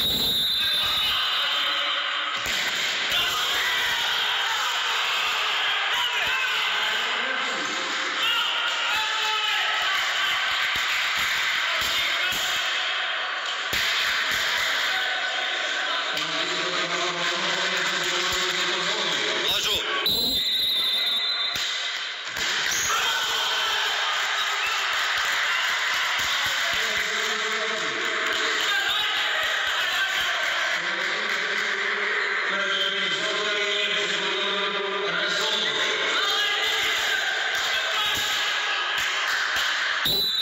you you